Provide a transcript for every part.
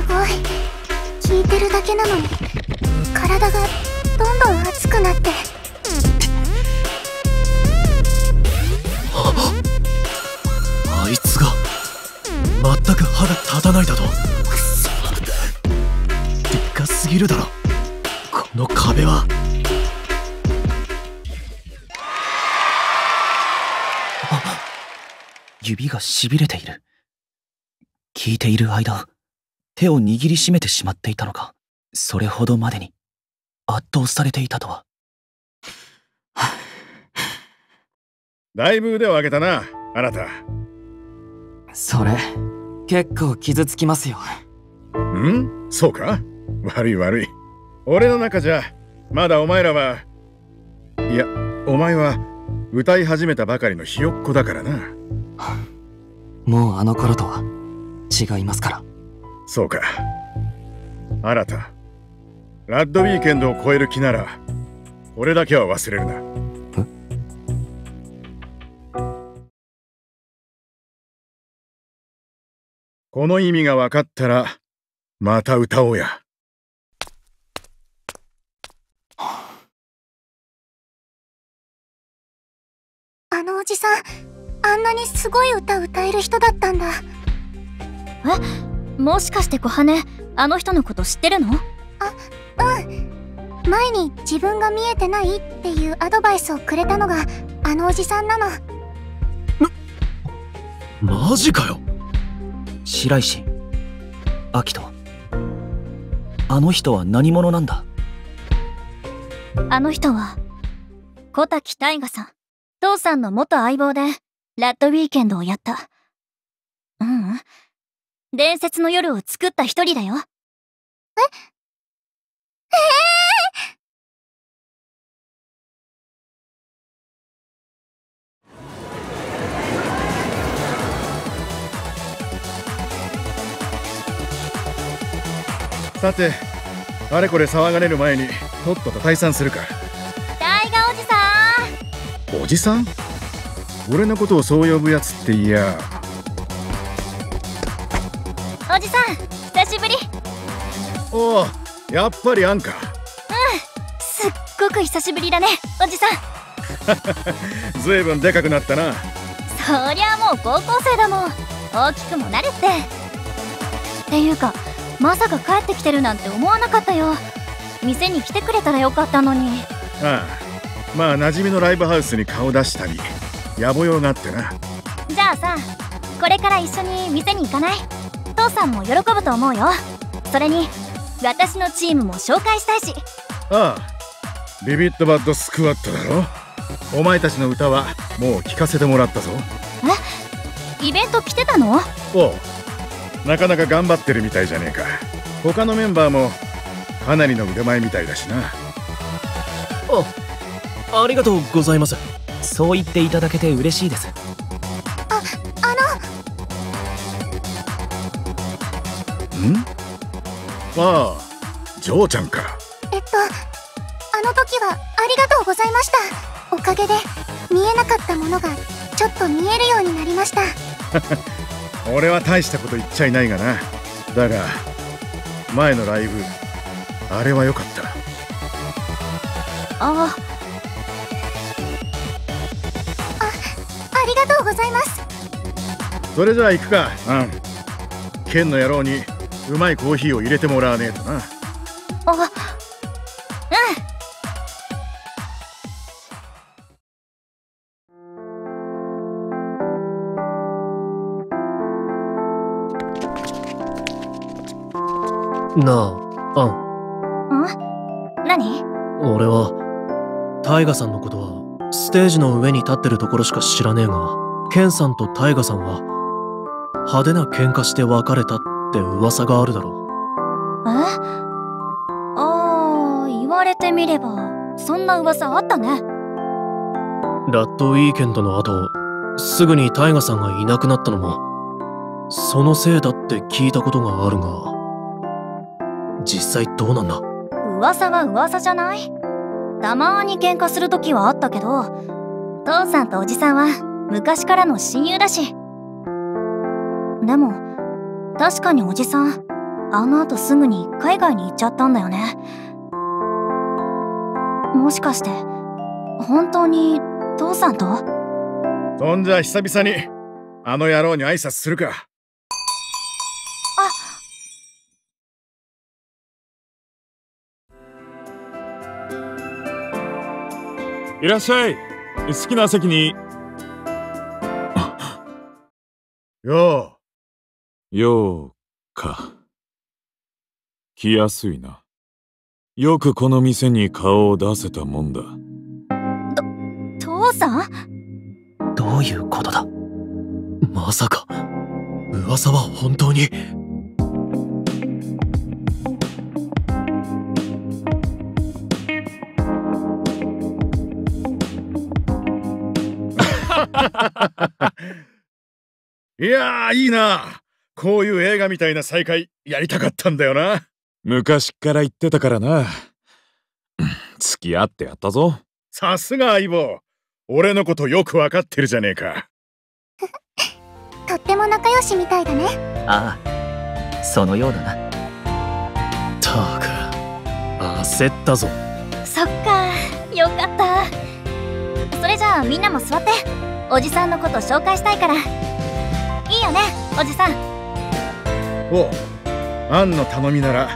すごい。聞いてるだけなのに体がどんどん熱くなって。あいつが全く歯が立たないだと。くそでかすぎるだろ。この壁は。指がしびれている。聞いている間。手を握りしめてしまっていたのかそれほどまでに圧倒されていたとは。だいぶ腕を上げたなあなた。それ結構傷つきますよ。ん？そうか？悪い悪い。俺の中じゃまだお前らはいやお前は歌い始めたばかりのひよっこだからな。もうあの頃とは違いますからそうか。あなた。ラッドウィーケンドを超える気ならこれだけは忘れるな。この意味が分かったらまた歌おうや。あのおじさんあんなにすごい歌歌える人だったんだ。え？もしかして小羽あの人のこと知ってるの？あうん。前に自分が見えてないっていうアドバイスをくれたのがあのおじさんなの。マジかよ。白石明人あの人は何者なんだ？あの人は小滝大河さん父さんの元相棒でラッドウィーケンドをやった。ううん伝説の夜を作った一人だよ。え？ええさてあれこれ騒がれる前にとっとと退散するか。大河おじさおじさん？俺のことをそう呼ぶやつっていやおおやっぱりあんか。すっごく久しぶりだねおじさん。ずいぶんでかくなったな。そりゃもう高校生だもん。大きくもなるって。っていうかまさか帰ってきてるなんて思わなかったよ。店に来てくれたらよかったのに。ああまあ馴染みのライブハウスに顔出したり野暮用があってな。じゃあさこれから一緒に店に行かない？父さんも喜ぶと思うよ。それに私のチームも紹介したいし。ああ。ビビットバッドスクワットだろ？お前たちの歌はもう聴かせてもらったぞ。え？イベント来てたの？おう。なかなか頑張ってるみたいじゃねえか。他のメンバーもかなりの腕前みたいだしな。あありがとうございます。そう言っていただけて嬉しいです。ああの。ん？ああジョーちゃんかえっとあの時はありがとうございました。おかげで見えなかったものがちょっと見えるようになりました。俺は大したこと言っちゃいないがな。だが前のライブあれは良かった。あありがとうございます。それじゃあ行くか。うん。ケンの野郎にうまいコーヒーを入れてもらわねえとな。あうん。なああんん？何？俺はタイガさんのことはステージの上に立ってるところしか知らねえがケンさんとタイガさんは派手な喧嘩して別れたって噂があるだろえ？あー言われてみればそんな噂あったね。ラッドウィーケンドの後すぐにタイガさんがいなくなったのもそのせいだって聞いたことがあるが実際どうなんだ？噂は噂じゃない？たまーに喧嘩する時はあったけど父さんとおじさんは昔からの親友だし。でも確かにおじさん。あの後すぐに海外に行っちゃったんだよね。もしかして、本当に父さんと？そんじゃ久々にあの野郎に挨拶するか。いらっしゃい。好きな席に。よようか。来やすいな。よくこの店に顔を出せたもんだ。父さん？どういうことだ？まさか。噂は本当に？う。いやー、いいな。こういう映画みたいな再会やりたかったんだよな。昔っから言ってたからな。付き合ってやったぞ。さすが相棒。俺のことよくわかってるじゃねえか。とっても仲良しみたいだね。ああそのようだな。たく焦ったぞ。そっかよかった。それじゃあみんなも座って。おじさんのこと紹介したいから。いいよねおじさんおう、アンの頼みなら、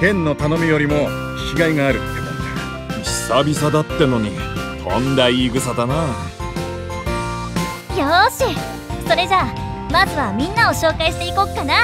ケンの頼みよりも引きがいがあるってもんだ。久々だってのにとんだ言い草だな。よーし。それじゃあまずはみんなを紹介していこっかな